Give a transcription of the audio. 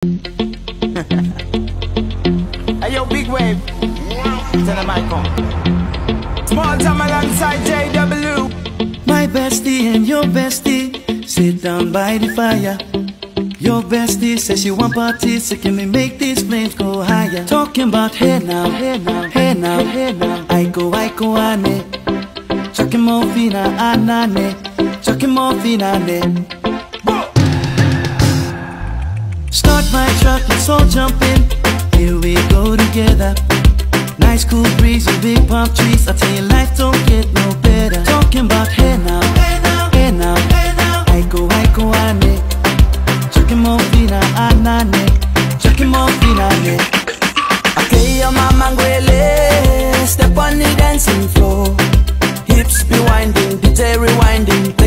hey yo, big wave. Tell them I come. Small time alongside JW. My bestie and your bestie sit down by the fire. Your bestie says she want parties, so can we make these flames go higher? Talking about hey now, hey now, hey now, hey now. I go, I go, ane. Chucking more fina, anane. Chucking more fina, ne. Start my truck, let's all jump in. Here we go together. Nice cool breeze and big palm trees. I tell you, life don't get no better. Talking about hey now, hey now, hey now, hey now. I go, I go, ane. Chucking more fina, anane. Chucking more fina, ne. Okay, your mama ngwele. Step on the dancing floor. Hips be winding, DJ rewinding.